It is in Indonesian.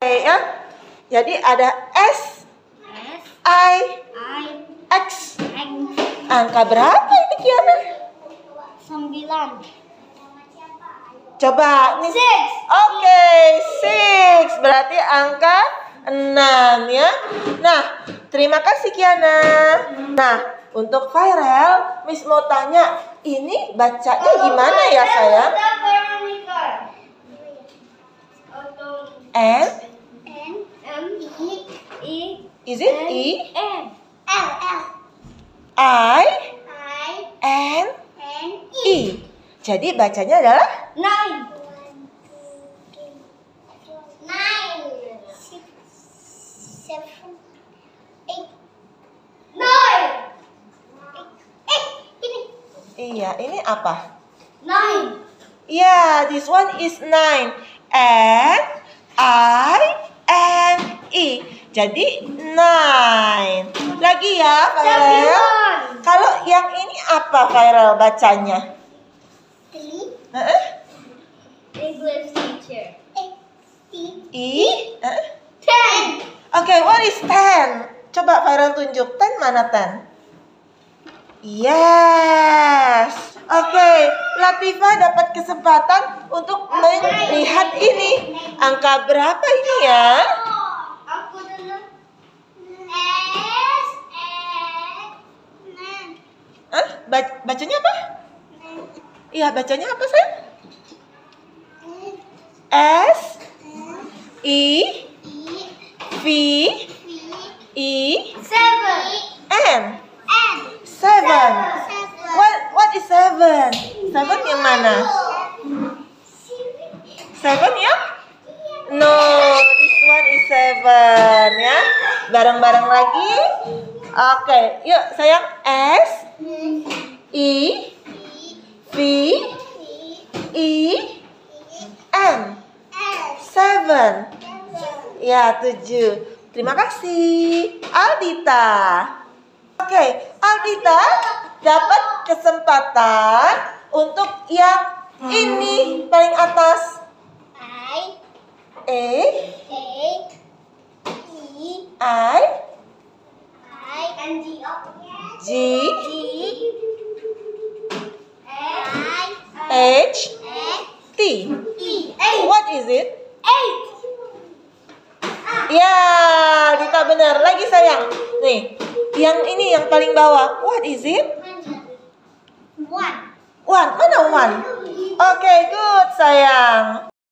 Ya. Jadi ada S, S I, I X. N Angka berapa itu Kiana? sembilan Coba nih. six Oke, six berarti angka 6 ya. Nah, terima kasih Kiana. Nah, untuk viral, Miss mau tanya, ini bacanya gimana ya sayang? Is it E? N. L L I, I N, N E. Jadi bacanya adalah? Nine. Nine. Seven. Eight. Nine. Eh ini Iya, ini apa? nine. Yeah, this one is nine. N I N E. Jadi nine. Lagi ya, viral. Sembilan. Kalau yang ini apa viral bacanya? three. English teacher E. Heeh. ten Oke, what is ten? Coba viral tunjuk ten mana ten? Yes. Oke, Latifah dapat kesempatan untuk melihat ini. Angka berapa ini ya? aku dulu S X nine Hah? Ba- bacanya apa? Iya, bacanya apa sih? S I V I seven N seven. What what is seven? Seven yang mana? Seven ya? No, this one is seven. Bareng-bareng lagi. Oke, yuk sayang. S I V I N seven. Ya, tujuh. Terima kasih. Aldita. Oke, Aldita dapat kesempatan untuk yang ini paling atas. I E, A E I, I N G G, H, T. E eight What is it? eight Ya, Aldita benar. Lagi sayang. Nih, yang ini yang paling bawah. What is it? one One. Mana one? Oke, good sayang.